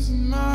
is mine.